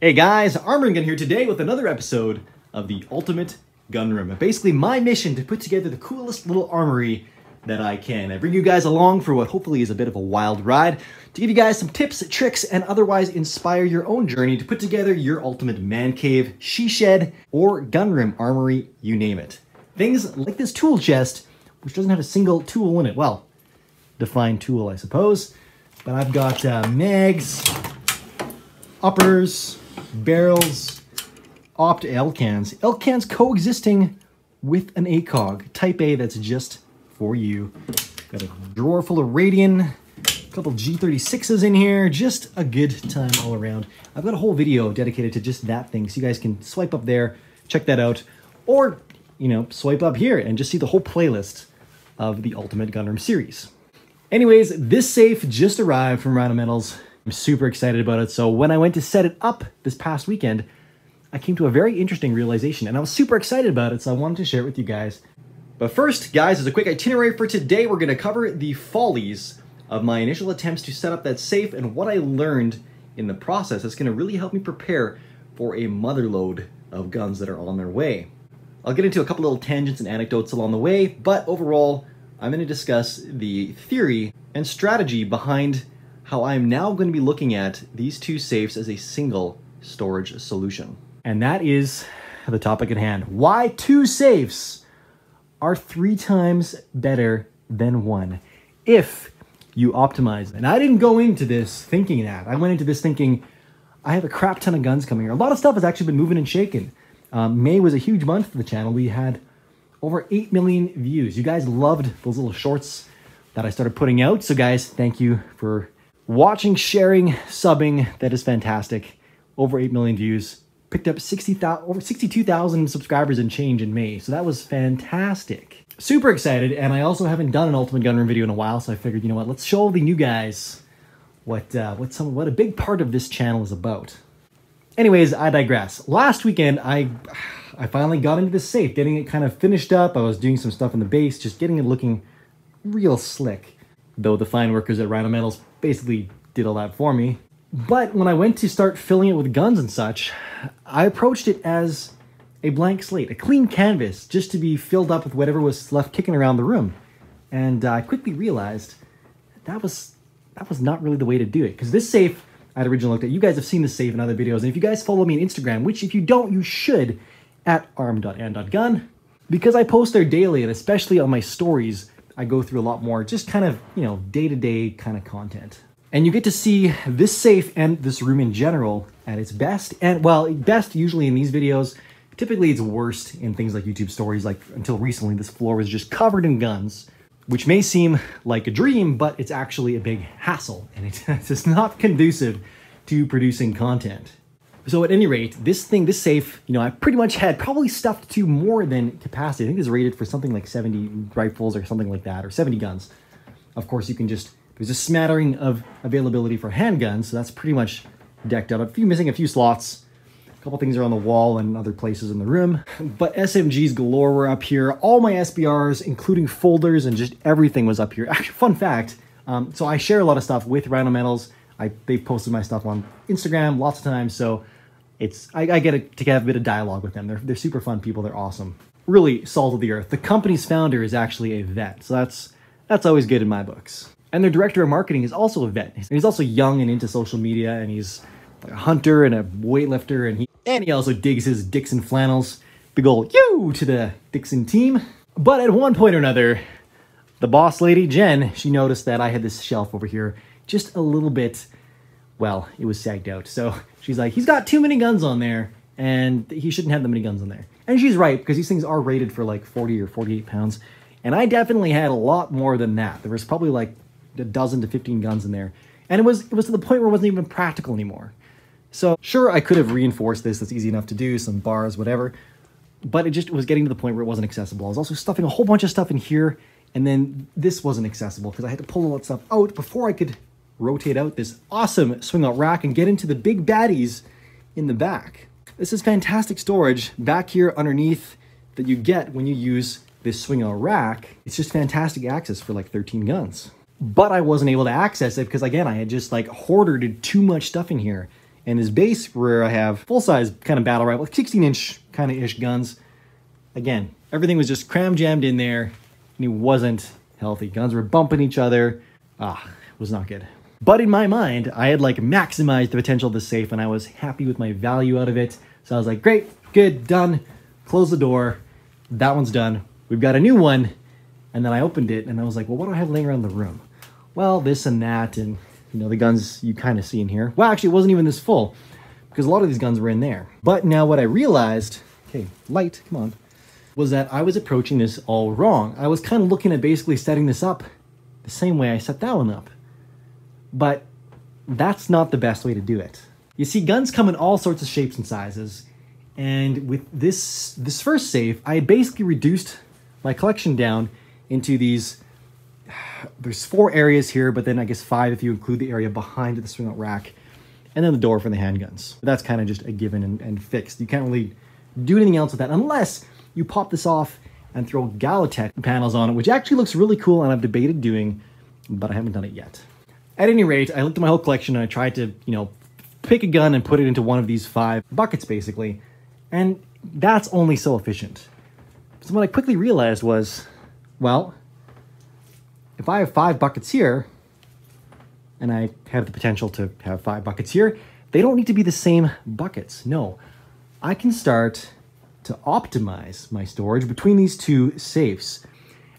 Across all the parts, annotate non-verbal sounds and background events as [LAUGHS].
Hey guys, Arm and Gun here today with another episode of the Ultimate Gun Room. Basically, my mission to put together the coolest little armory that I can. I bring you guys along for what hopefully is a bit of a wild ride to give you guys some tips, tricks, and otherwise inspire your own journey to put together your ultimate man cave, she shed, or gun room armory, you name it. Things like this tool chest, which doesn't have a single tool in it. Well, defined tool, I suppose. But I've got uh, mags, uppers, barrels, opt Elcans. L cans coexisting with an ACOG, type A that's just for you. Got a drawer full of Radian, a couple G36s in here, just a good time all around. I've got a whole video dedicated to just that thing, so you guys can swipe up there, check that out, or, you know, swipe up here and just see the whole playlist of the Ultimate Gunroom series. Anyways, this safe just arrived from Rhino Metals. I'm super excited about it. So when I went to set it up this past weekend, I came to a very interesting realization and I was super excited about it. So I wanted to share it with you guys. But first, guys, as a quick itinerary for today, we're going to cover the follies of my initial attempts to set up that safe and what I learned in the process that's going to really help me prepare for a mother load of guns that are on their way. I'll get into a couple little tangents and anecdotes along the way, but overall, I'm going to discuss the theory and strategy behind how I'm now going to be looking at these two safes as a single storage solution. And that is the topic at hand. Why two safes are three times better than one if you optimize. And I didn't go into this thinking that. I went into this thinking, I have a crap ton of guns coming here. A lot of stuff has actually been moving and shaking. Um, May was a huge month for the channel. We had over 8 million views. You guys loved those little shorts that I started putting out. So guys, thank you for watching, sharing, subbing. That is fantastic. Over 8 million views. Picked up 60,000 over 62,000 subscribers and change in May. So that was fantastic. Super excited. And I also haven't done an Ultimate Gunroom video in a while. So I figured, you know what, let's show the new guys what, uh, what, some, what a big part of this channel is about. Anyways, I digress. Last weekend, I I finally got into the safe, getting it kind of finished up. I was doing some stuff in the base, just getting it looking real slick. Though the fine workers at Rhino Metals basically did all that for me. But when I went to start filling it with guns and such, I approached it as a blank slate, a clean canvas, just to be filled up with whatever was left kicking around the room. And uh, I quickly realized that was that was not really the way to do it. Because this safe I'd originally looked at, you guys have seen this safe in other videos, and if you guys follow me on Instagram, which if you don't, you should, at arm.and.gun, because I post there daily, and especially on my stories, I go through a lot more just kind of, you know, day-to-day -day kind of content. And you get to see this safe and this room in general at its best. And well, best usually in these videos, typically it's worst in things like YouTube stories. Like until recently, this floor was just covered in guns, which may seem like a dream, but it's actually a big hassle and [LAUGHS] it's just not conducive to producing content. So at any rate, this thing, this safe, you know, I pretty much had probably stuffed to more than capacity. I think it's rated for something like 70 rifles or something like that, or 70 guns. Of course, you can just there's a smattering of availability for handguns, so that's pretty much decked out. A few missing a few slots. A couple things are on the wall and other places in the room. But SMGs galore were up here. All my SBRs, including folders and just everything was up here. [LAUGHS] Actually, fun fact, um, so I share a lot of stuff with Rhino Metals. I, they've posted my stuff on Instagram lots of times, so it's I, I get a, to have a bit of dialogue with them. They're, they're super fun people. They're awesome. Really salt of the earth. The company's founder is actually a vet, so that's that's always good in my books. And their director of marketing is also a vet. And he's also young and into social media, and he's a hunter and a weightlifter, and he and he also digs his Dixxon flannels. Big ol' you to the Dixxon team. But at one point or another, the boss lady, Jen, she noticed that I had this shelf over here just a little bit, well, it was sagged out. So she's like, he's got too many guns on there, and he shouldn't have that many guns on there. And she's right, because these things are rated for like 40 or 48 pounds. And I definitely had a lot more than that. There was probably like a dozen to 15 guns in there. And it was it was to the point where it wasn't even practical anymore. So sure, I could have reinforced this. That's easy enough to do, some bars, whatever. But it just was getting to the point where it wasn't accessible. I was also stuffing a whole bunch of stuff in here, and then this wasn't accessible because I had to pull all that stuff out before I could rotate out this awesome swing out rack and get into the big baddies in the back. This is fantastic storage back here underneath that you get when you use this swing out rack. It's just fantastic access for like 13 guns but I wasn't able to access it because again, I had just like hoarded too much stuff in here. And this base where I have full-size kind of battle rifle, 16-inch kind of ish guns. Again, everything was just cram jammed in there, and it wasn't healthy. Guns were bumping each other. Ah, it was not good. But in my mind, I had like maximized the potential of the safe and I was happy with my value out of it. So I was like, great, good, done. Close the door. That one's done. We've got a new one. And then I opened it and I was like, well, what do I have laying around the room? Well, this and that and, you know, the guns you kind of see in here. Well, actually, it wasn't even this full because a lot of these guns were in there. But now what I realized, okay, light, come on, was that I was approaching this all wrong. I was kind of looking at basically setting this up the same way I set that one up. But that's not the best way to do it. You see, guns come in all sorts of shapes and sizes, and with this this first safe, I basically reduced my collection down into these. [SIGHS] There's four areas here, but then I guess five if you include the area behind the swing out rack, and then the door for the handguns. That's kind of just a given and, and fixed. You can't really do anything else with that unless you pop this off and throw Gallowtech panels on it, which actually looks really cool and I've debated doing, but I haven't done it yet. At any rate, I looked at my whole collection and I tried to, you know, pick a gun and put it into one of these five buckets basically, and that's only so efficient. So what I quickly realized was, well, if I have five buckets here, and I have the potential to have five buckets here, they don't need to be the same buckets. No, I can start to optimize my storage between these two safes.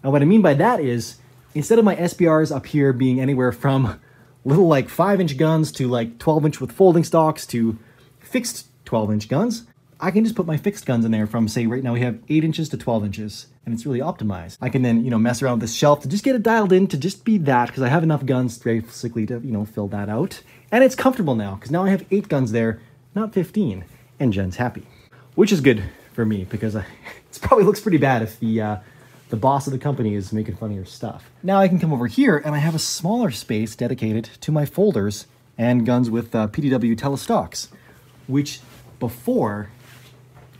And what I mean by that is, instead of my SBRs up here being anywhere from little like 5 inch guns to like 12 inch with folding stocks to fixed 12 inch guns, I can just put my fixed guns in there from say right now we have 8 inches to 12 inches and it's really optimized. I can then, you know, mess around with this shelf to just get it dialed in to just be that because I have enough guns basically to, you know, fill that out. And it's comfortable now because now I have 8 guns there, not 15. And Jen's happy, which is good for me because I, [LAUGHS] it probably looks pretty bad if the uh, the boss of the company is making fun of your stuff. Now I can come over here and I have a smaller space dedicated to my folders and guns with uh, PDW telestocks, which before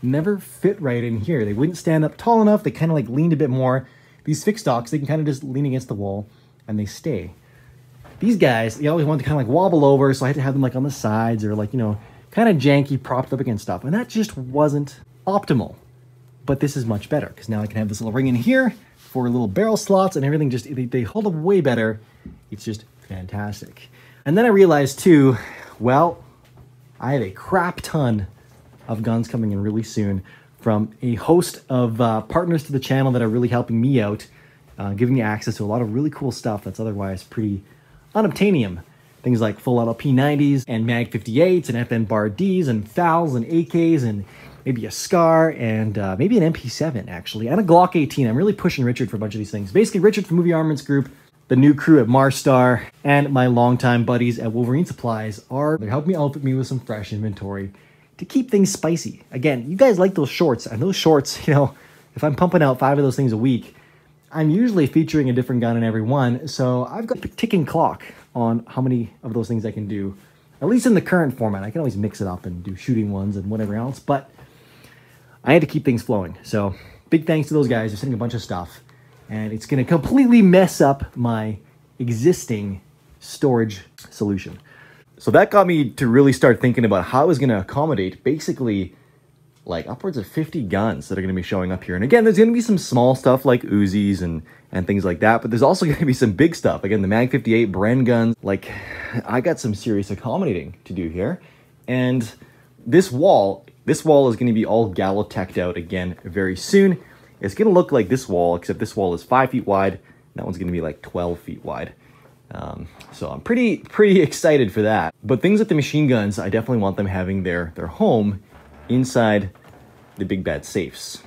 never fit right in here. They wouldn't stand up tall enough. They kind of like leaned a bit more. These fixed stocks, they can kind of just lean against the wall and they stay. These guys, they always wanted to kind of like wobble over, so I had to have them like on the sides or like, you know, kind of janky propped up against stuff. And that just wasn't optimal but this is much better because now I can have this little ring in here for little barrel slots and everything just, they, they hold up way better. It's just fantastic. And then I realized too, well, I have a crap ton of guns coming in really soon from a host of uh, partners to the channel that are really helping me out, uh, giving me access to a lot of really cool stuff that's otherwise pretty unobtainium. Things like full auto P90s and Mag 58s and FN Bar Ds and FALs and AKs and maybe a Scar, and uh, maybe an MP7, actually, and a Glock 18. I'm really pushing Richard for a bunch of these things. Basically, Richard from Movie Armaments Group, the new crew at Marstar, and my longtime buddies at Wolverine Supplies are they're helping me outfit me with some fresh inventory to keep things spicy. Again, you guys like those shorts, and those shorts, [LAUGHS] you know, if I'm pumping out five of those things a week, I'm usually featuring a different gun in every one, so I've got a ticking clock on how many of those things I can do. At least in the current format. I can always mix it up and do shooting ones and whatever else, but I had to keep things flowing. So big thanks to those guys. They're sending a bunch of stuff. And it's going to completely mess up my existing storage solution. So that got me to really start thinking about how I was going to accommodate basically like upwards of 50 guns that are going to be showing up here. And again, there's going to be some small stuff like Uzis and, and things like that, but there's also [LAUGHS] going to be some big stuff. Again, the Mag 58 Bren guns, like I got some serious accommodating to do here. And this wall this wall is going to be all Gallowteched out again very soon. It's going to look like this wall, except this wall is 5 feet wide. That one's going to be like 12 feet wide. Um, so I'm pretty pretty excited for that. But things like the machine guns, I definitely want them having their, their home inside the big bad safes.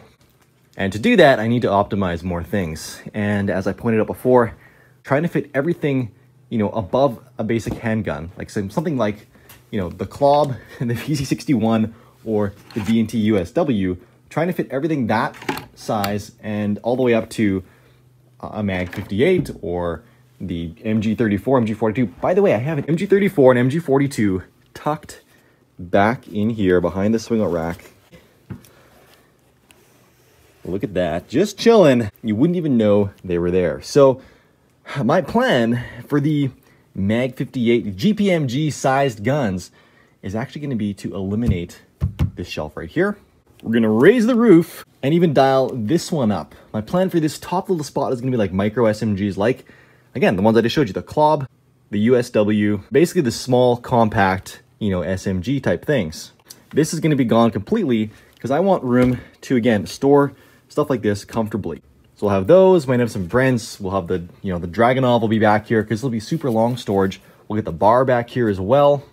And to do that, I need to optimize more things. And as I pointed out before, trying to fit everything, you know, above a basic handgun, like something like, you know, the Klobb and [LAUGHS] the PC61 or the B&T USW, trying to fit everything that size and all the way up to uh, a Mag 58 or the MG34, MG42. By the way, I have an MG34 and MG42 tucked back in here behind the swing out rack. Look at that, just chilling. You wouldn't even know they were there. So my plan for the Mag 58 GPMG sized guns is actually going to be to eliminate this shelf right here. We're going to raise the roof and even dial this one up. My plan for this top little spot is going to be like micro SMGs like, again, the ones I just showed you, the Klobb, the USW, basically the small, compact, you know, SMG type things. This is going to be gone completely because I want room to, again, store stuff like this comfortably. So we'll have those, might have some Brens, we'll have the, you know, the Dragunov will be back here because it'll be super long storage. We'll get the bar back here as well.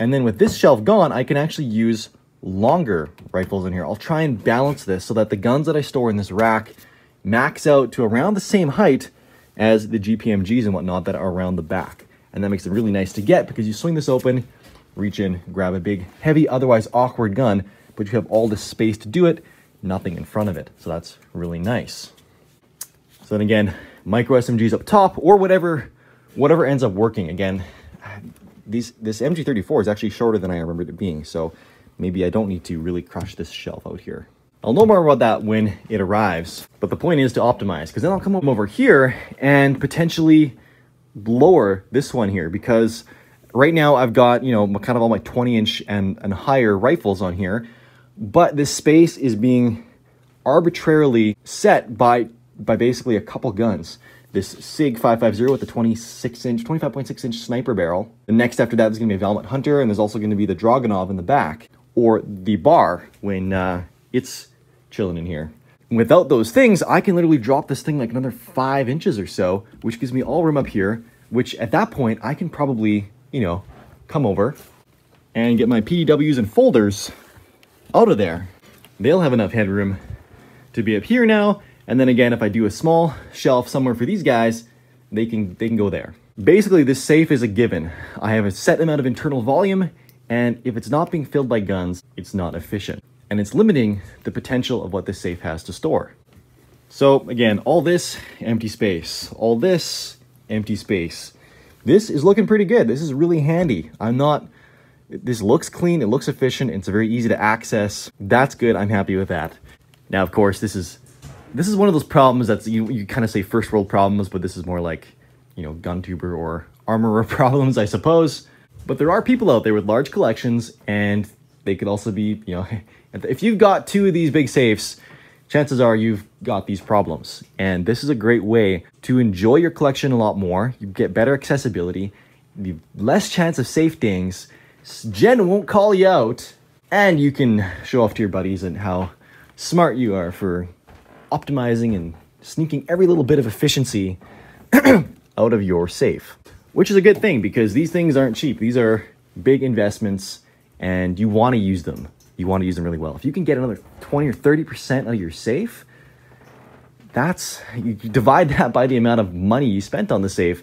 And then with this shelf gone, I can actually use longer rifles in here. I'll try and balance this so that the guns that I store in this rack max out to around the same height as the GPMGs and whatnot that are around the back. And that makes it really nice to get because you swing this open, reach in, grab a big, heavy, otherwise awkward gun, but you have all this space to do it, nothing in front of it. So that's really nice. So then again, micro SMGs up top or whatever, whatever ends up working. Again, these this MG34 is actually shorter than I remembered it being, so maybe I don't need to really crush this shelf out here. I'll know more about that when it arrives, but the point is to optimize, because then I'll come over here and potentially lower this one here, because right now I've got, you know, kind of all my 20 inch and, and higher rifles on here, but this space is being arbitrarily set by, by basically a couple guns this SIG 550 with the 26 inch, 25.6 inch sniper barrel. The next after that is going to be a Valmet Hunter, and there's also going to be the Dragunov in the back, or the bar when uh, it's chilling in here. without those things, I can literally drop this thing like another five inches or so, which gives me all room up here, which at that point, I can probably, you know, come over and get my PDWs and folders out of there. They'll have enough headroom to be up here now, and then again, if I do a small shelf somewhere for these guys, they can, they can go there. Basically, this safe is a given. I have a set amount of internal volume, and if it's not being filled by guns, it's not efficient. And it's limiting the potential of what this safe has to store. So again, all this, empty space. All this, empty space. This is looking pretty good. This is really handy. I'm not, this looks clean, it looks efficient, it's very easy to access. That's good, I'm happy with that. Now, of course, this is this is one of those problems that's you you kind of say first world problems, but this is more like you know gun tuber or armorer [LAUGHS] problems, I suppose. But there are people out there with large collections, and they could also be you know [LAUGHS] if you've got two of these big safes, chances are you've got these problems. And this is a great way to enjoy your collection a lot more. You get better accessibility, less chance of safe dings. Jen won't call you out, and you can show off to your buddies and how smart you are for optimizing and sneaking every little bit of efficiency [CLEARS THROAT] out of your safe, which is a good thing because these things aren't cheap. These are big investments and you want to use them. You want to use them really well. If you can get another 20 or 30% of your safe, that's, you divide [LAUGHS] that by the amount of money you spent on the safe,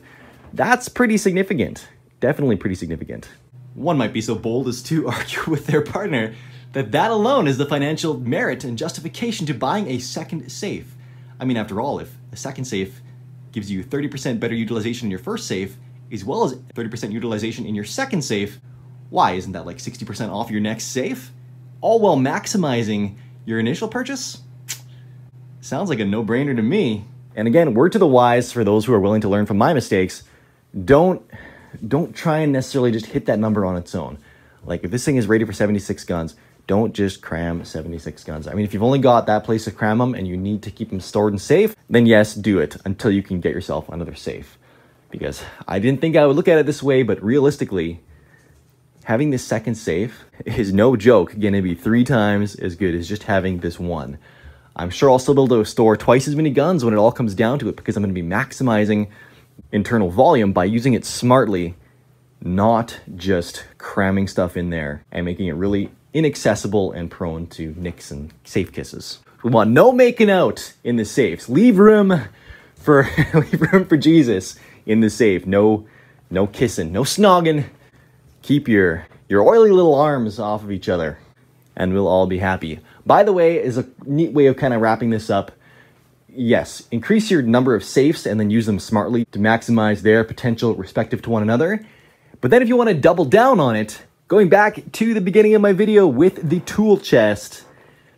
that's pretty significant. Definitely pretty significant. One might be so bold as to [LAUGHS] argue with their partner that that alone is the financial merit and justification to buying a second safe. I mean, after all, if a second safe gives you 30% better utilization in your first safe, as well as 30% utilization in your second safe, why isn't that like 60% off your next safe? All while maximizing your initial purchase? Sounds like a no-brainer to me. And again, word to the wise for those who are willing to learn from my mistakes, don't don't try and necessarily just hit that number on its own. Like if this thing is rated for 76 guns, don't just cram 76 guns. I mean, if you've only got that place to cram them and you need to keep them stored and safe, then yes, do it until you can get yourself another safe. Because I didn't think I would look at it this way, but realistically, having this second safe is no joke gonna be three times as good as just having this one. I'm sure I'll still be able to store twice as many guns when it all comes down to it because I'm gonna be maximizing internal volume by using it smartly, not just cramming stuff in there and making it really inaccessible and prone to nicks and safe kisses. We want no making out in the safes. Leave room for [LAUGHS] leave room for Jesus in the safe. No no kissing, no snogging. Keep your your oily little arms off of each other and we'll all be happy. By the way, is a neat way of kind of wrapping this up. Yes, increase your number of safes and then use them smartly to maximize their potential respective to one another. But then if you want to double down on it, Going back to the beginning of my video with the tool chest,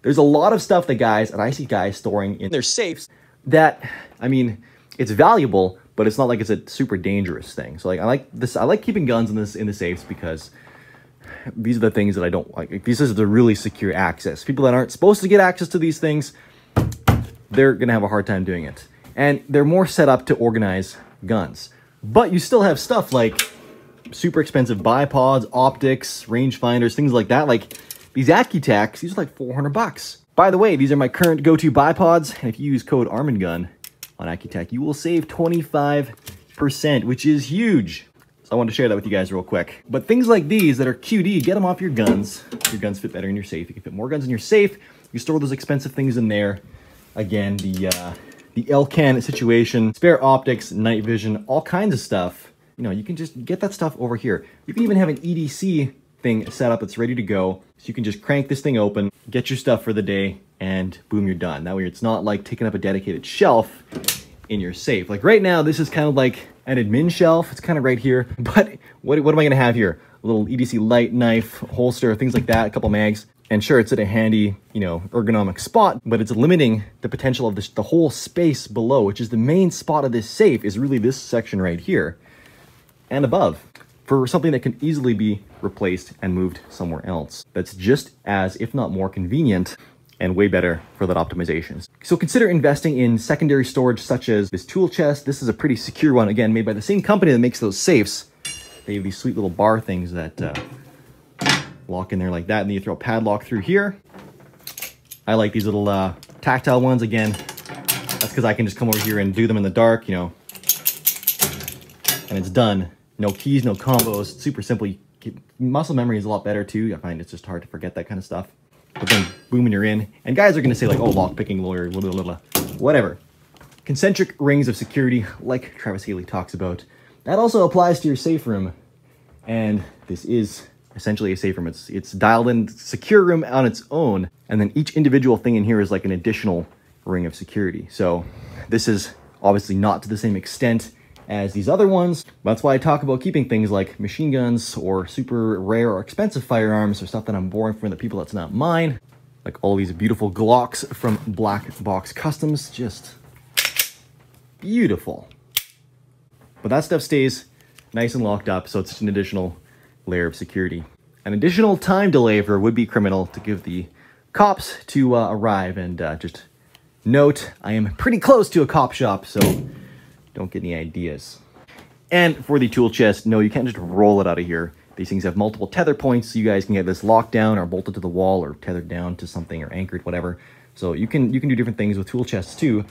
there's a lot of stuff that guys, and I see guys storing in their safes that, I mean, it's valuable, but it's not like it's a super dangerous thing. So like, I like this, I like keeping guns in this, in the safes because these are the things that I don't like. These are the really secure access. People that aren't supposed to get access to these things, they're gonna have a hard time doing it. And they're more set up to organize guns. But you still have stuff like super expensive bipods, optics, rangefinders, things like that. Like these Accutacs, these are like 400 bucks. By the way, these are my current go-to bipods, and if you use code ArmandGun on Accutac, you will save 25%, which is huge. So I wanted to share that with you guys real quick. But things like these that are QD, get them off your guns. Your guns fit better in your safe. You can fit more guns in your safe. You store those expensive things in there. Again, the uh, the Elcan situation, spare optics, night vision, all kinds of stuff. You know, you can just get that stuff over here. You can even have an EDC thing set up that's ready to go. So you can just crank this thing open, get your stuff for the day, and boom, you're done. That way it's not like taking up a dedicated shelf in your safe. Like right now, this is kind of like an admin shelf. It's kind of right here. [LAUGHS] But what, what am I gonna have here? A little EDC light knife, holster, things like that, a couple mags. And sure, it's at a handy, you know, ergonomic spot, but it's limiting the potential of this, the whole space below, which is the main spot of this safe is really this section right here and above for something that can easily be replaced and moved somewhere else. That's just as, if not more convenient and way better for that optimization. So consider investing in secondary storage such as this tool chest. This is a pretty secure one, again, made by the same company that makes those safes. They have these sweet little bar things that uh, lock in there like that, and then you throw a padlock through here. I like these little uh, tactile ones. Again, that's because I can just come over here and do them in the dark, you know, and it's done. No keys, no combos. Super simple. muscle memory is a lot better too. I find it's just hard to forget that kind of stuff. But then, boom, and you're in. And guys are to say like, oh, lock picking lawyer, blah, blah, blah, whatever. Concentric rings of security, like Travis Haley talks about. That also applies to your safe room. And this is essentially a safe room. It's, it's dialed in secure room on its own. And then each individual thing in here is like an additional ring of security. So this is obviously not to the same extent as these other ones. That's why I talk about keeping things like machine guns or super rare or expensive firearms or stuff that I'm borrowing from the people that's not mine. Like all these beautiful Glocks from Black Box Customs, just beautiful. But that stuff stays nice and locked up, so it's an additional layer of security. An additional time delay for a would-be criminal to give the cops to uh, arrive and uh, just note I am pretty close to a cop shop, so don't get any ideas. And for the tool chest, no, you can't just roll it out of here. These things have multiple tether points, so you guys can get this locked down or bolted to the wall or tethered down to something or anchored, whatever. So you can you can do different things with tool chests too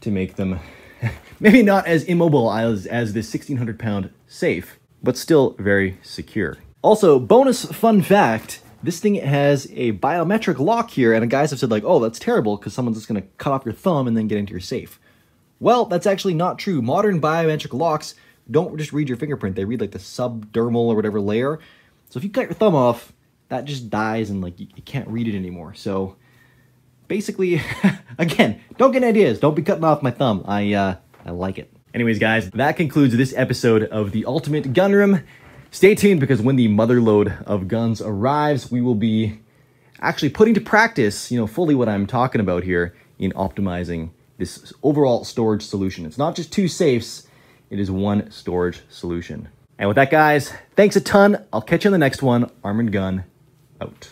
to make them [LAUGHS] maybe not as immobile as, as this 1600 pound safe, but still very secure. Also, bonus fun fact, this thing has a biometric lock here, and guys have said like, oh, that's terrible because someone's just gonna cut off your thumb and then get into your safe. Well, that's actually not true. Modern biometric locks don't just read your fingerprint. They read like the subdermal or whatever layer. So if you cut your thumb off, that just dies and like you, can't read it anymore. So basically, [LAUGHS] again, don't get ideas. Don't be cutting off my thumb. I, uh, I like it. Anyways, guys, that concludes this episode of the Ultimate Gun Room. Stay tuned because when the motherload of guns arrives, we will be actually putting to practice, you know, fully what I'm talking about here in optimizing this overall storage solution. It's not just two safes, it is one storage solution. And with that, guys, thanks a ton. I'll catch you in the next one. Arm and Gun, out.